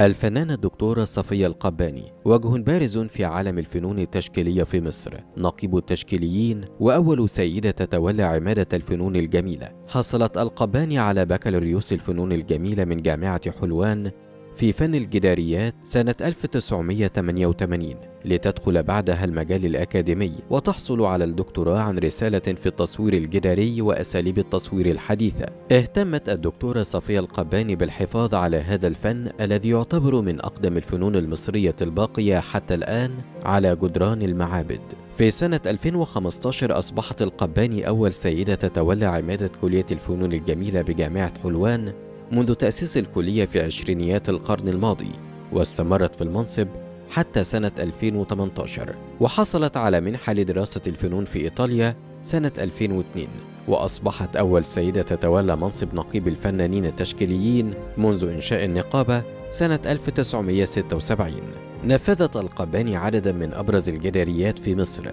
الفنانة الدكتورة صفية القباني وجه بارز في عالم الفنون التشكيلية في مصر نقيب التشكيليين وأول سيدة تتولى عمادة الفنون الجميلة. حصلت القباني على بكالوريوس الفنون الجميلة من جامعة حلوان في فن الجداريات سنة 1988 لتدخل بعدها المجال الأكاديمي وتحصل على الدكتوراه عن رسالة في التصوير الجداري وأساليب التصوير الحديثة. اهتمت الدكتورة صفية القباني بالحفاظ على هذا الفن الذي يعتبر من أقدم الفنون المصرية الباقية حتى الآن على جدران المعابد. في سنة 2015 أصبحت القباني أول سيدة تتولى عمادة كلية الفنون الجميلة بجامعة حلوان منذ تأسيس الكلية في عشرينيات القرن الماضي واستمرت في المنصب حتى سنة 2018 وحصلت على منحة لدراسة الفنون في إيطاليا سنة 2002 وأصبحت أول سيدة تتولى منصب نقيب الفنانين التشكيليين منذ إنشاء النقابة سنة 1976 نفذت القباني عددا من أبرز الجداريات في مصر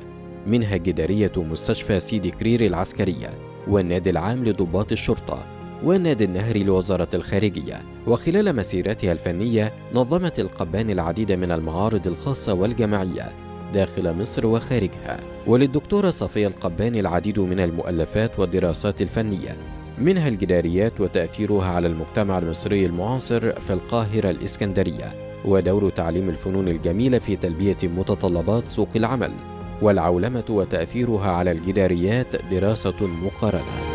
منها جدارية مستشفى سيدي كرير العسكرية والنادي العام لضباط الشرطة. والنادي النهري لوزارة الخارجية. وخلال مسيرتها الفنية نظمت القبان العديد من المعارض الخاصة والجماعية داخل مصر وخارجها. وللدكتورة صفية القباني العديد من المؤلفات والدراسات الفنية. منها الجداريات وتأثيرها على المجتمع المصري المعاصر في القاهرة الإسكندرية. ودور تعليم الفنون الجميلة في تلبية متطلبات سوق العمل. والعولمة وتأثيرها على الجداريات دراسة مقارنة